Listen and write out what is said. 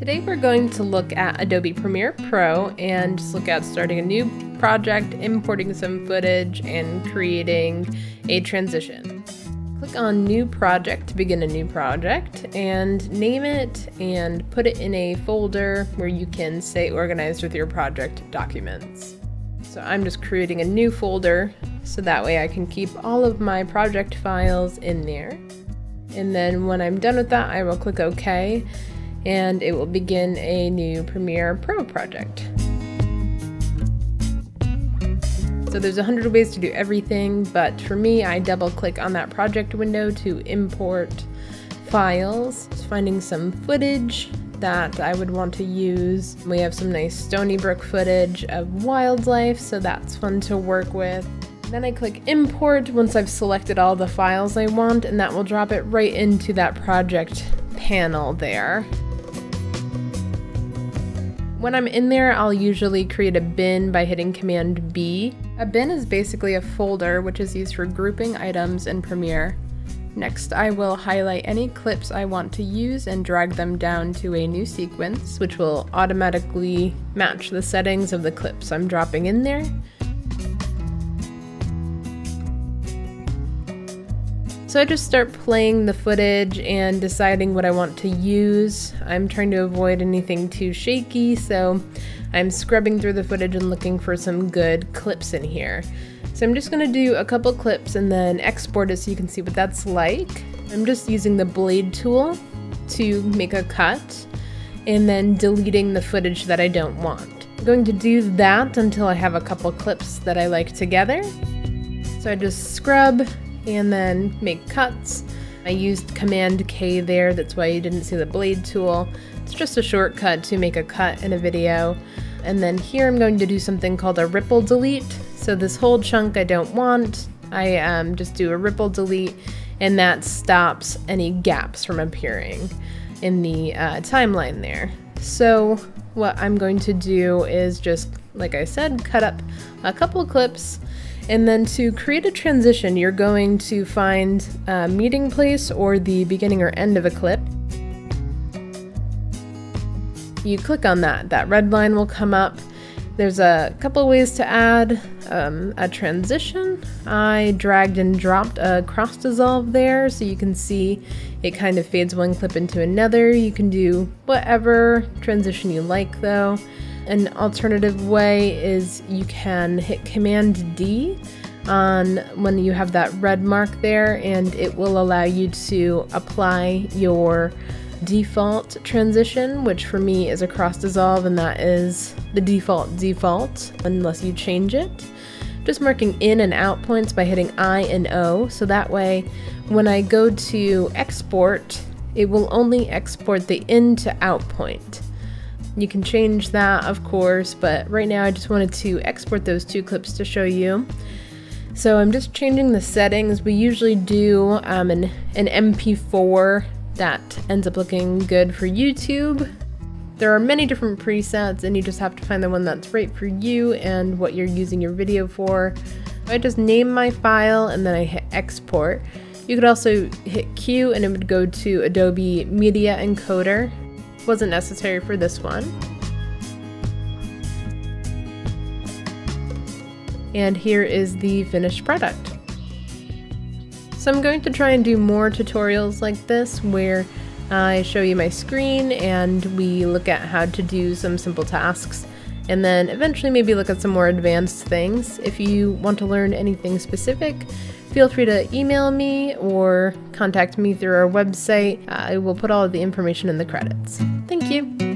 Today we're going to look at Adobe Premiere Pro and just look at starting a new project, importing some footage, and creating a transition. Click on New Project to begin a new project and name it and put it in a folder where you can stay organized with your project documents. So I'm just creating a new folder so that way I can keep all of my project files in there. And then when I'm done with that, I will click OK and it will begin a new Premiere Pro project. So there's a hundred ways to do everything, but for me, I double click on that project window to import files, finding some footage that I would want to use. We have some nice Stony Brook footage of wildlife, so that's fun to work with. Then I click import once I've selected all the files I want, and that will drop it right into that project panel there. When I'm in there, I'll usually create a bin by hitting Command B. A bin is basically a folder which is used for grouping items in Premiere. Next, I will highlight any clips I want to use and drag them down to a new sequence, which will automatically match the settings of the clips I'm dropping in there. So I just start playing the footage and deciding what I want to use. I'm trying to avoid anything too shaky, so I'm scrubbing through the footage and looking for some good clips in here. So I'm just gonna do a couple clips and then export it so you can see what that's like. I'm just using the blade tool to make a cut and then deleting the footage that I don't want. I'm going to do that until I have a couple clips that I like together. So I just scrub, and then make cuts. I used Command K there, that's why you didn't see the blade tool. It's just a shortcut to make a cut in a video. And then here I'm going to do something called a ripple delete. So this whole chunk I don't want, I um, just do a ripple delete and that stops any gaps from appearing in the uh, timeline there. So what I'm going to do is just, like I said, cut up a couple clips and then to create a transition, you're going to find a meeting place or the beginning or end of a clip. You click on that, that red line will come up. There's a couple ways to add um, a transition. I dragged and dropped a cross dissolve there so you can see it kind of fades one clip into another. You can do whatever transition you like though. An alternative way is you can hit Command D on when you have that red mark there and it will allow you to apply your default transition, which for me is a cross dissolve and that is the default default unless you change it. Just marking in and out points by hitting I and O so that way when I go to export it will only export the in to out point. You can change that, of course, but right now I just wanted to export those two clips to show you. So I'm just changing the settings. We usually do um, an, an MP4 that ends up looking good for YouTube. There are many different presets and you just have to find the one that's right for you and what you're using your video for. I just name my file and then I hit export. You could also hit Q and it would go to Adobe Media Encoder wasn't necessary for this one. And here is the finished product. So I'm going to try and do more tutorials like this where I show you my screen and we look at how to do some simple tasks and then eventually maybe look at some more advanced things. If you want to learn anything specific, feel free to email me or contact me through our website. I will put all of the information in the credits. Thank you.